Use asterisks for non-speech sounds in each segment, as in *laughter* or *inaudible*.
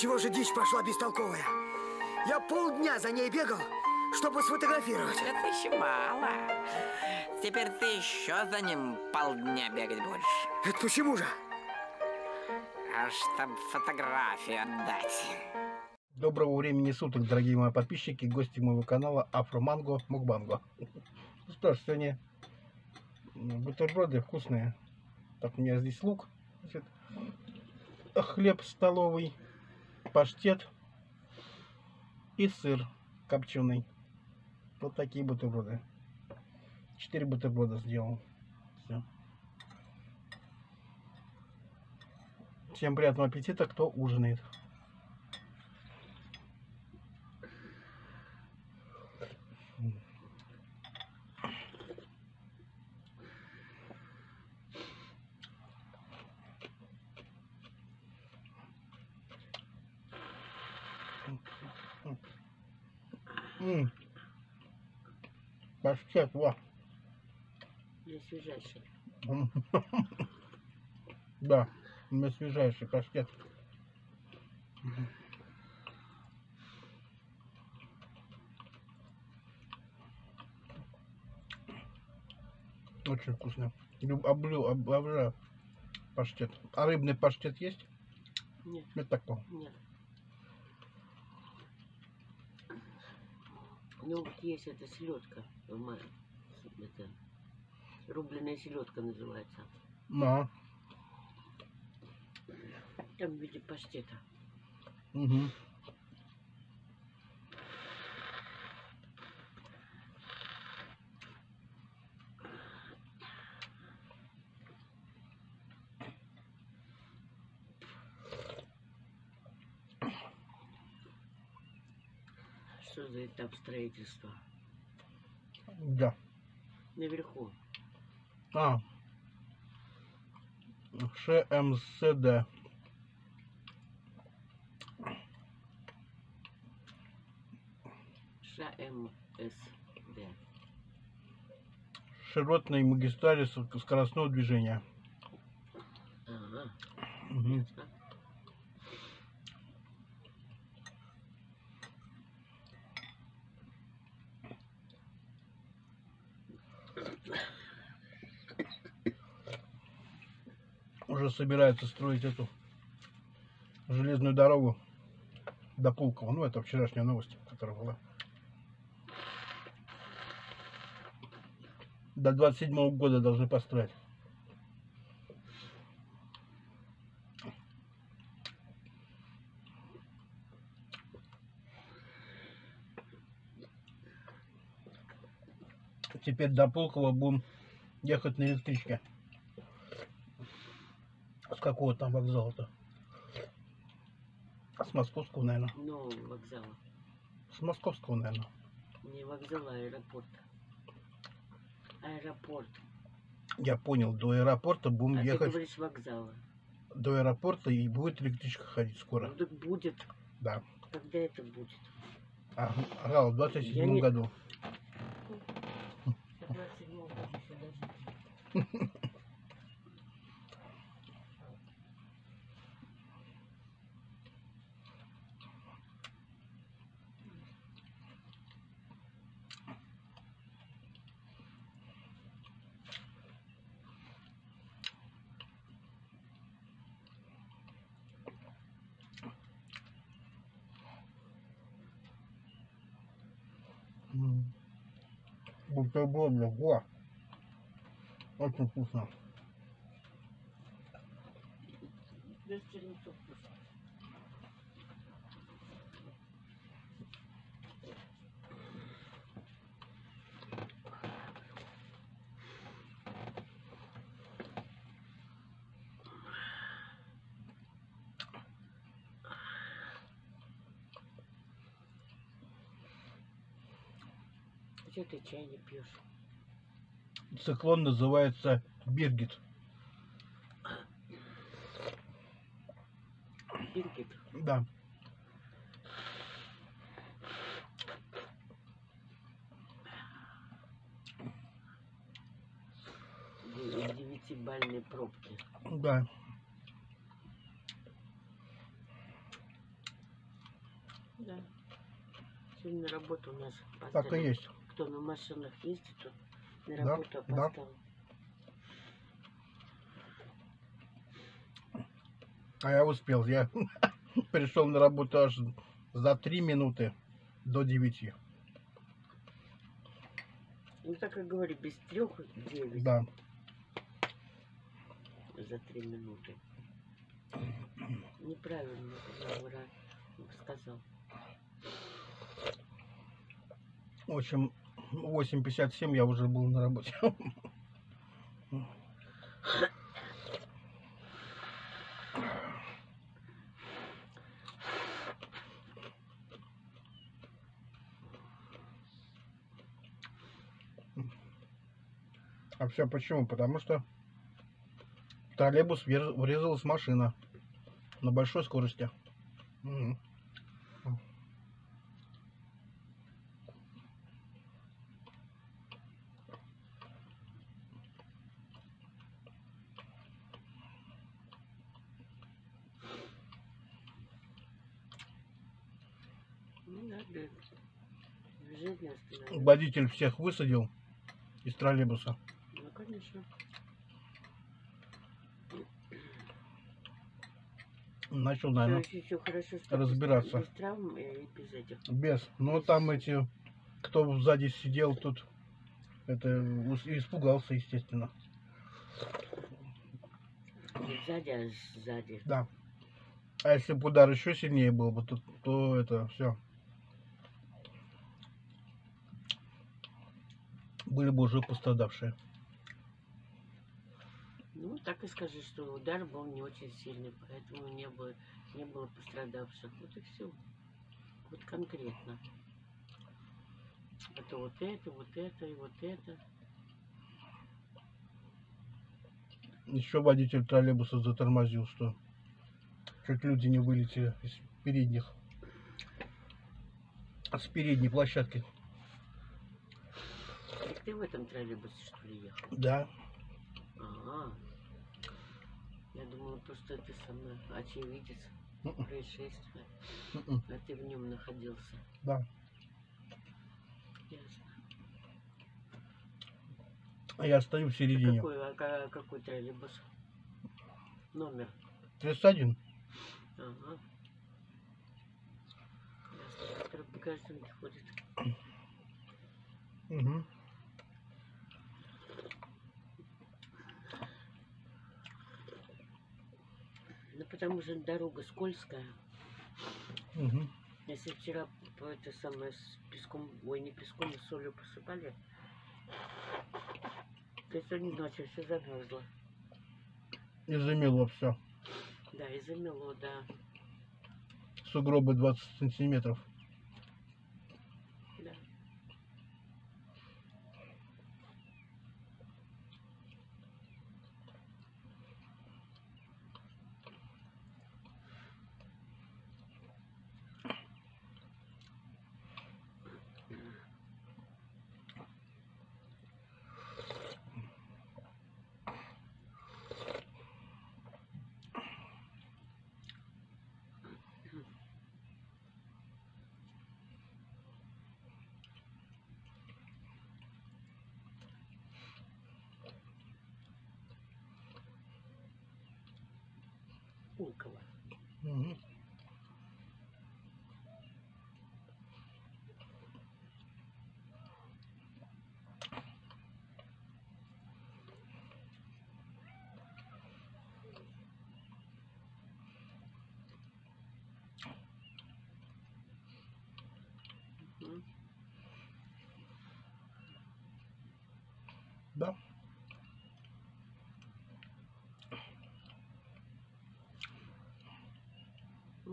Чего же дичь пошла бестолковая. Я полдня за ней бегал, чтобы сфотографировать. Это еще мало. Теперь ты еще за ним полдня бегать будешь. Это почему же? А чтоб фотографию отдать. Доброго времени суток, дорогие мои подписчики, гости моего канала Афроманго Мукбанго. Ну что ж, сегодня бутерброды вкусные. Так, у меня здесь лук, значит, хлеб столовый, паштет и сыр копченый. Вот такие бутерброды. Четыре бутерброда сделал. Всё. Всем приятного аппетита, кто ужинает. М. Паштет, во. Для свежайший. *laughs* Да, меня свежайший паштет. Очень вкусно. Люб- Облю, об- обожаю паштет. А рыбный паштет есть? Нет, Это такого. нет. Ну, вот есть эта селедка. ма- Это, рубленая селедка называется. На. Там в виде паштета. Угу. Что за этап строительства? Да. Наверху. А. ШМСД. ШМСД. Широтной магистрали скоростного движения. Ага, ясно. Уже собираются строить эту железную дорогу до Пулково. Ну, это вчерашняя новость, которая была. До 27 года должны построить. Теперь до Пулково будем ехать на электричке. С какого там вокзала-то? С московского, наверное. Ну, вокзала. С московского, наверное. Не вокзал, а аэропорт. Аэропорт. Я понял, до аэропорта будем А ты ехать. говоришь вокзала. До аэропорта и будет электричка ходить скоро. Ну, так будет. Да. Когда это будет? А, ага, в 27 Я не- году. До 27 года еще дожить. М. Бутерброды, во. Очень вкусно. Без чернецов вкусно. А что ты чай не пьешь? Циклон называется Биргит. Биргит. Да. девятибальные пробки. Да. Да. Сегодня на работу у нас Так и есть. Кто на машинах ездит, тот на Да, работу да. опоздал. А я успел. Я *laughs* пришел на работу аж за три минуты до девяти. Ну так и говори, без трех девять Да. за три минуты. Неправильно вра- сказал. В общем, 8.57 я уже был на работе. А все почему? Потому что в троллейбус врез- врезалась машина на большой скорости. Мгм. Ну да, да. Движение Водитель всех высадил из троллейбуса. Ну, конечно. Начал, наверное, еще, хорошо, что разбираться. Без травм и без этих. без. Но там эти, кто сзади сидел тут, это испугался, естественно. Сзади, а сзади. Да. А если бы удар еще сильнее был бы, то, то это все. Были бы уже пострадавшие. Ну, так и скажи, что удар был не очень сильный, поэтому не было, не было пострадавших. Вот и все. Вот конкретно. Это вот это, вот это и вот это. Еще водитель троллейбуса затормозил, что чуть люди не вылетели из передних. С передней площадки. Ты в этом троллейбусе, что ли, ехал? Да. Ага. Я думала, просто это самое очевидец Мгм. происшествия, Мгм. а ты в нем находился. Да. Ясно. А я стою в середине. Какой, а ка- какой троллейбус? Номер. 31. Ага. Ясно. Который по гражданке ходит. Угу. Ну, потому что дорога скользкая. Угу. Если вчера это самое с песком, ой, не песком, а солью посыпали, то сегодня ночью все замерзло. И замело все. Да, и замело, да. Сугробы 20 сантиметров. да. Пулково. Угу.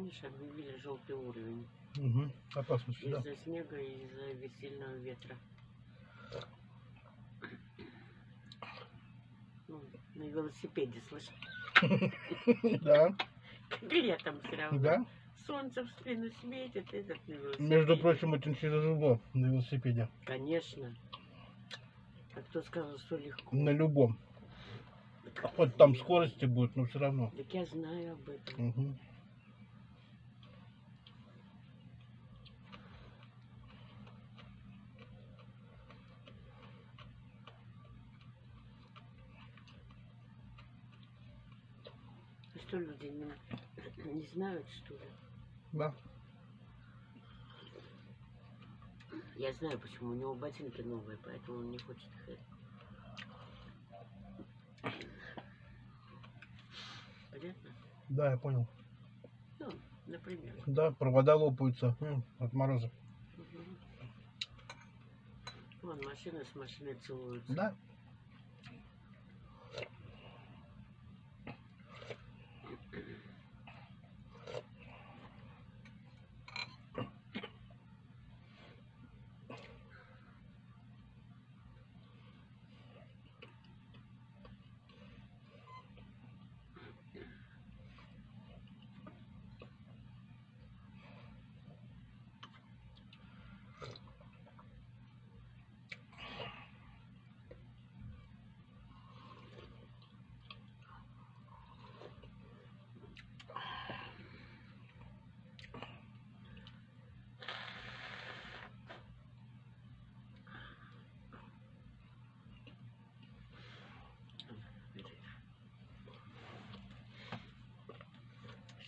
Видишь, объявили желтый уровень. Угу. Опасность, да. Из-за снега и из-за весельного ветра. Ну, на велосипеде, слышь. *laughs* Да, Летом все равно. да. Солнце в спину светит, этот на велосипеде. Между прочим, очень тяжело на велосипеде. Конечно. А кто сказал, что легко? На любом. Хоть там скорости будет, но все равно. Так я знаю об этом. Угу. Что люди не, не знают, что ли? Да. Я знаю, почему. У него ботинки новые, поэтому он не хочет их. Понятно? Да, я понял. Ну, например. Да, провода лопаются м, от мороза. Мгм. Вон машина с машиной целуются. Да.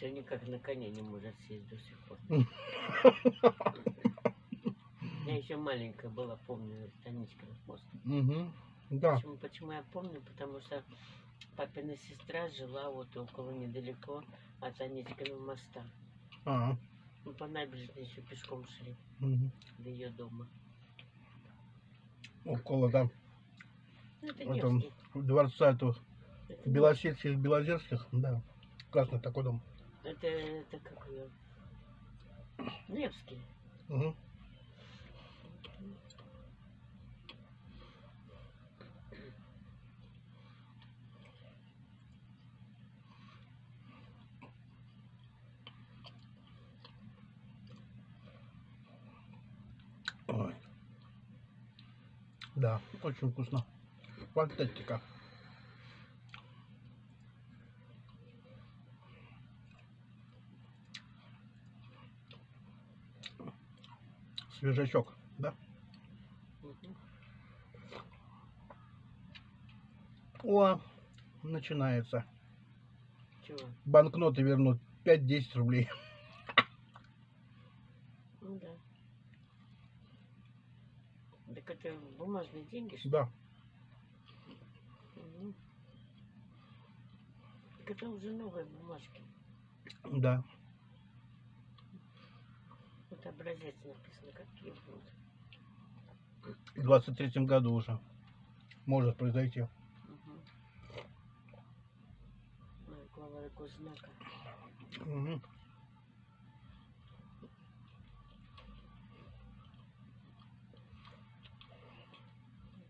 Все никак на коне не может сесть до сих пор. *laughs* Я еще маленькая была, помню, Станичкин мост. Угу. Да. Почему, почему я помню? Потому что папина сестра жила вот около недалеко от Анечкиного моста. А, Мы по набережной еще пешком шли мгм. до ее дома. Около там Ну, это Невский. дворца этого Это, Белосельских, Белозерских, да. Красный такой дом. Это, это как ее? Невский. Угу. Да, очень вкусно. Фантастика. Свежачок, да? О, начинается. Чего? Банкноты вернут 5-10 рублей. Ну да. Так это бумажные деньги, что? Да. Мгм. Так это уже новые бумажки. Да. Вот образец написано, какие будут. В 23 году уже может произойти. Ну, глава. Мгм.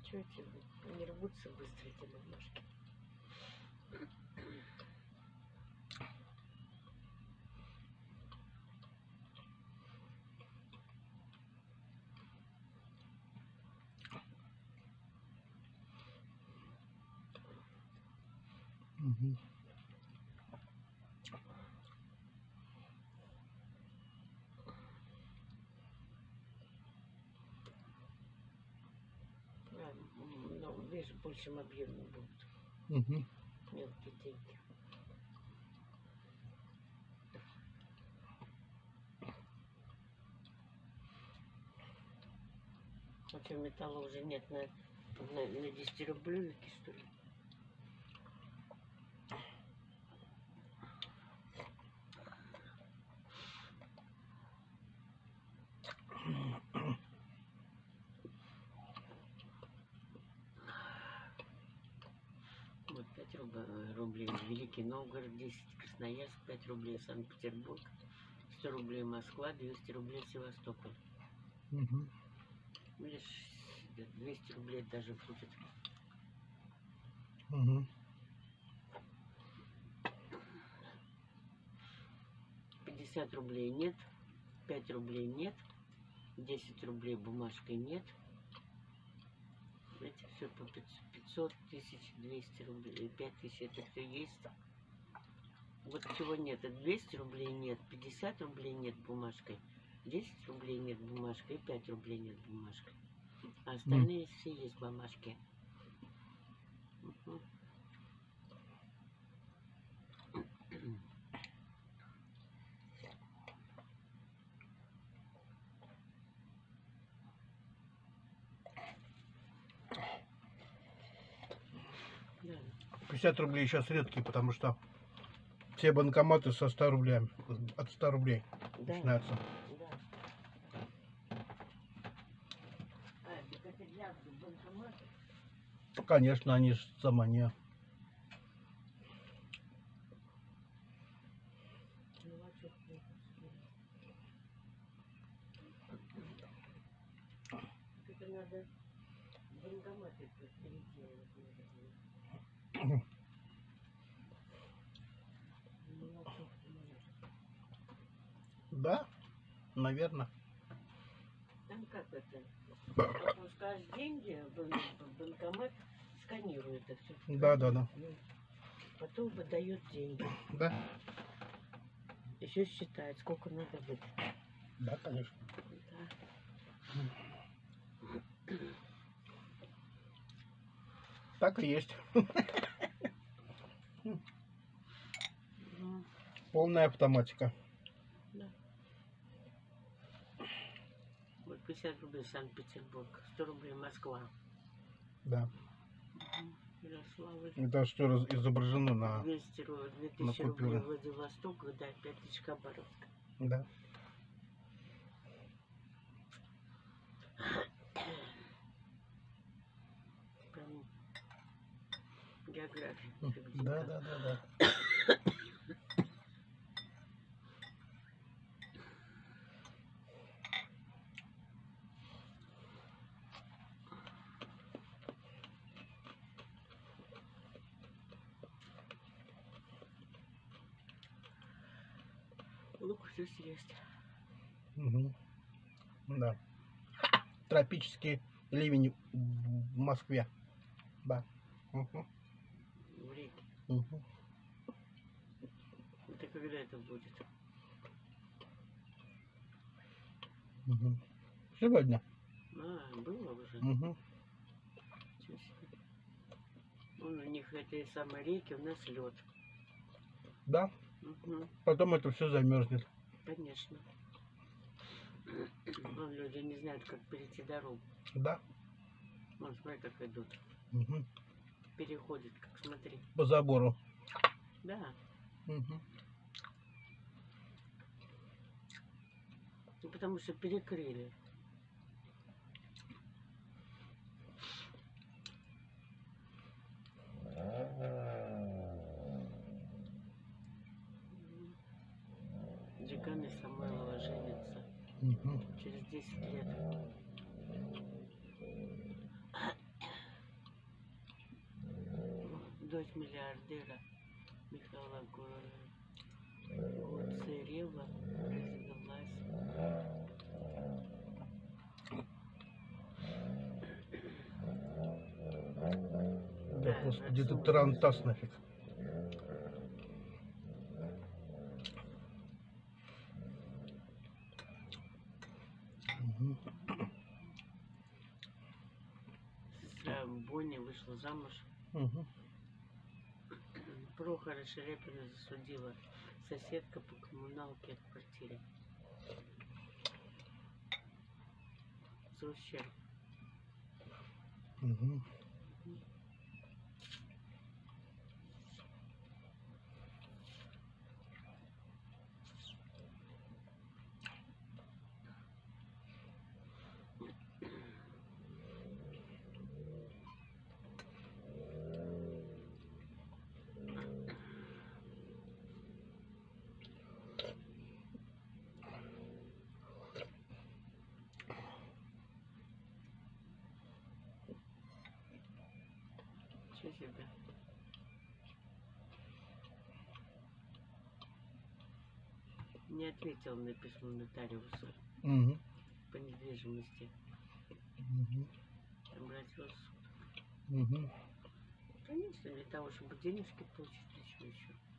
Чего эти не рвутся быстро эти бумажки? Мгм. А, м, ну, видишь, в большем объеме будут Мгм. мелкие деньги. А что, металла уже нет на, на, на 10 рублевике, что ли? Вот 5 руб- рублей Великий Новгород, 10 Красноярск, 5 рублей Санкт-Петербург, 100 рублей Москва, 200 рублей Севастополь. Мгм. Видишь, 200 рублей даже будет. Мгм. 50 рублей нет, 5 рублей нет, 10 рублей бумажкой нет. Эти все по 500 тысяч, 200 рублей, 5 тысяч, это все есть. Вот чего нет, это 200 рублей нет, 50 рублей нет бумажкой, 10 рублей нет бумажкой и 5 рублей нет бумажкой. А остальные все есть бумажки. Мгм. 50 рублей сейчас редкие, потому что все банкоматы со 100 рублями, от 100 рублей Да. начинаются. Да. А, банкомата? Конечно, они же сама не... Ну, чё ты? Это надо банкоматы переделать. надо будет. Ну, а чё ты? Да, наверное. Там как это? Опускаешь деньги, бан- банкомат сканирует это все. Да, да, да. Потом выдает деньги. Да, Еще считает, сколько надо выдать. да, конечно. Да. Так и есть. Полная автоматика. Вот 50 рублей Санкт-Петербург, 100 рублей Москва. Да. Ярославль. Это что изображено на... 200 рублей, 2000 на рублей. Владивосток, да, 5000 Хабаровск. Да. Прям география. Да, да, да, да. Съесть. Мгм. Да. Тропический ливень в Москве. Да. Мгм. В реке. Мгм. Это когда это будет? Мгм. Сегодня. А, было уже. Себе. Вон у них этой самой реки, у нас лед. Да. Угу, Потом это все замерзнет. Конечно. Вон люди не знают, как перейти дорогу. Да. Вон, смотри, как идут. Мгм. Переходят, как смотри. По забору. Да. Мгм. Ну, потому что перекрыли. 10 лет. *coughs* Дочь миллиардера Михаила Гуцерева развелась. Да, господи, это тарантас нафиг. Сестра Бонни вышла замуж. Мгм. Прохора Шерепина засудила соседка по коммуналке в квартире. За ущерб. Мгм. Себе? Не ответил на письмо нотариуса Мгм. по недвижимости. Мгм. Обратился в суд. Мгм. Конечно, для того, чтобы денежки получить, для чего еще.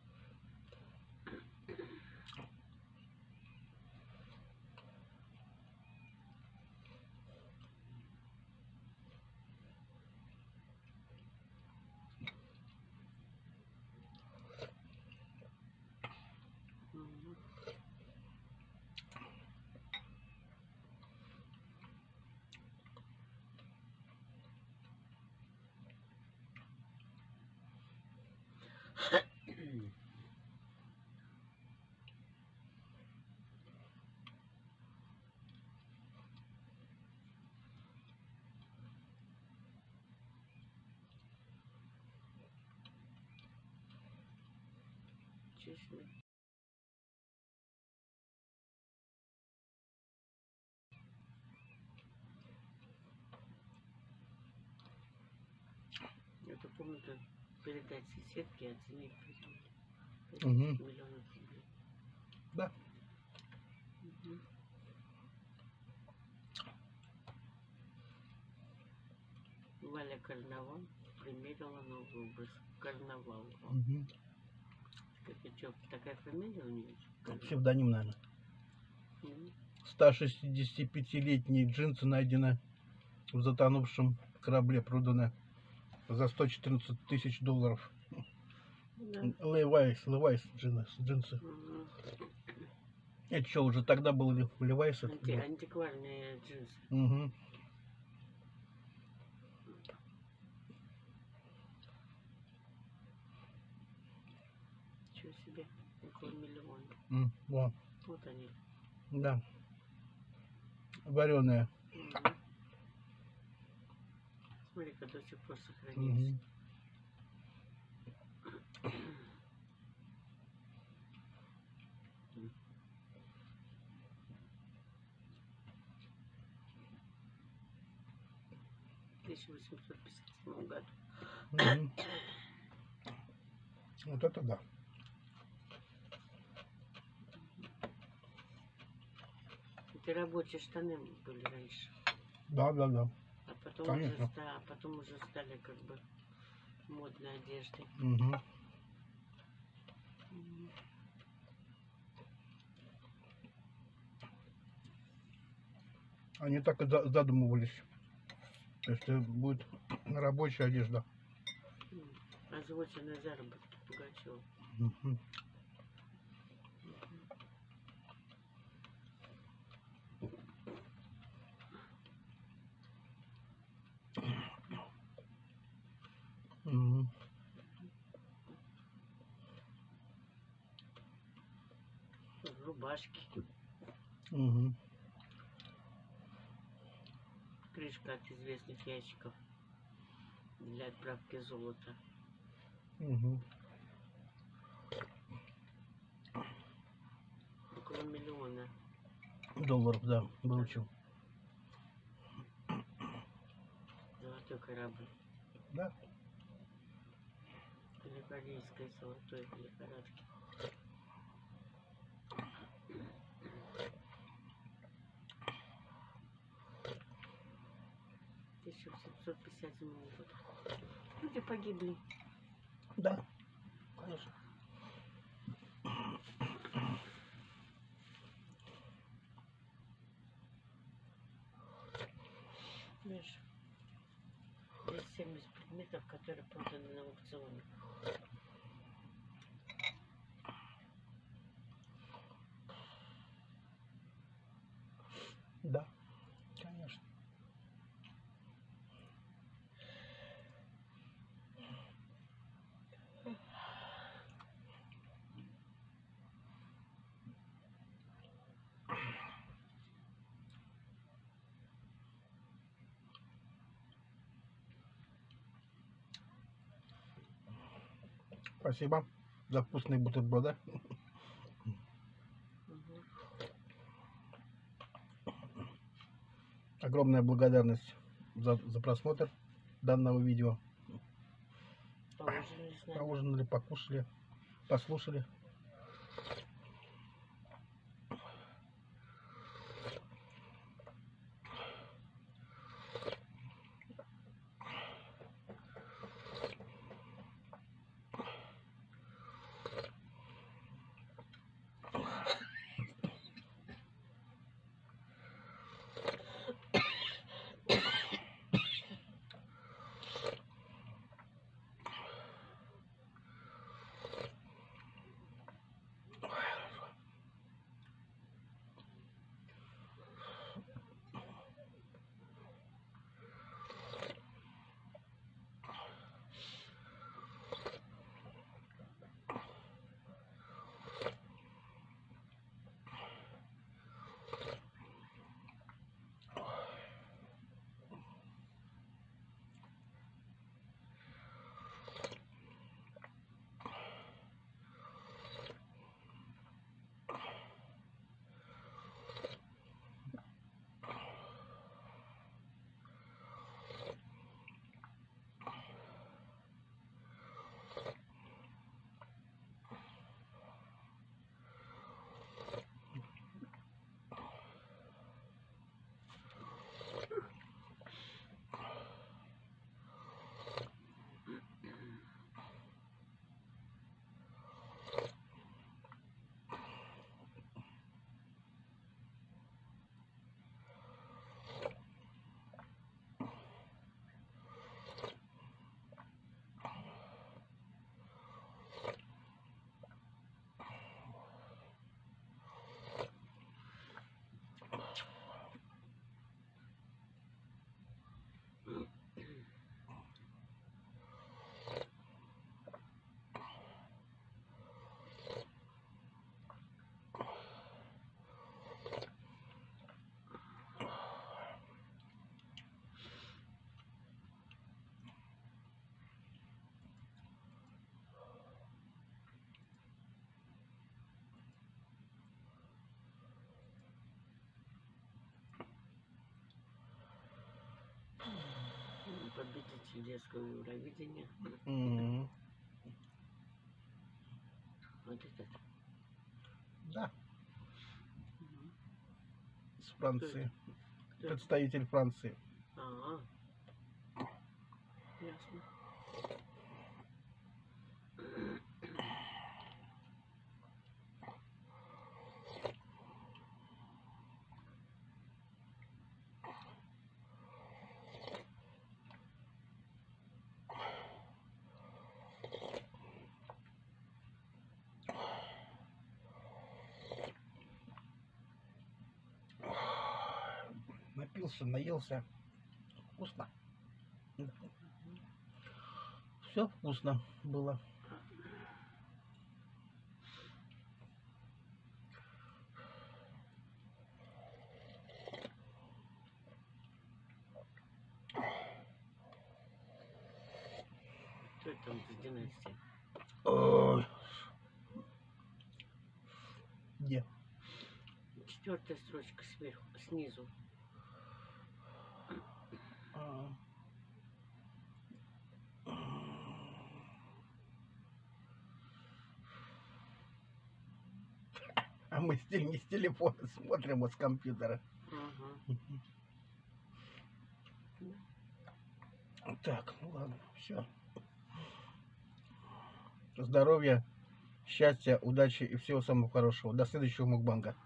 Ничего себе. Это комната передать соседке, оценить. Мгм. Миллионов рублей. Да. Мгм. Валя карнавал примерила новый образ. Карнавал. Мгм. Что, такая фамилия у нее? Псевдоним, наверное. 165-летние джинсы найдены в затонувшем корабле, проданы за 114 тысяч долларов. Да. Левайс, Левайс джинсы. джинсы. Мгм. Это что, уже тогда был Ле- Левайс? Анти- был? антикварные джинсы. Мгм. Чего себе? Около миллиона. М, во, Вот они. да. Вареная. Мгм. Смотри-ка, до сих пор сохранились. Мгм. В 1857 году. Мгм. Вот это да. Это рабочие штаны были раньше. Да, да, да. А потом, Конечно. уже, а потом уже стали как бы модной одеждой. Мгм. Они так и за- задумывались. То есть будет рабочая одежда. Озвученный заработки Пугачева. Мгм. Мгм. Рубашки. Мгм. Крышка от известных ящиков для отправки золота. Мгм. Около миллиона. Долларов, да, выручил. Золотой корабль. Да. Калифорнийской золотой лихорадки. Тысяча семьсот пятьдесят седьмого года. Люди погибли. Да, конечно. Предметов, которые проданы на аукционе. Да, конечно. Спасибо за вкусные бутерброды. Огромная благодарность за, за просмотр данного видео. Поужинали, покушали, послушали. Победитель детского Евровидения. Вот этот. Да, с Франции. Кто? Представитель Франции. А, ясно. Напился, наелся. Вкусно. Все вкусно было. Кто это там за династия? Ой. Где? Четвертая строчка сверху, снизу. А. А мы с, те- не с телефона *laughs* смотрим, а с компьютера. Ага. Так, ну ладно, все. Здоровья, счастья, удачи и всего самого хорошего. До следующего мукбанга.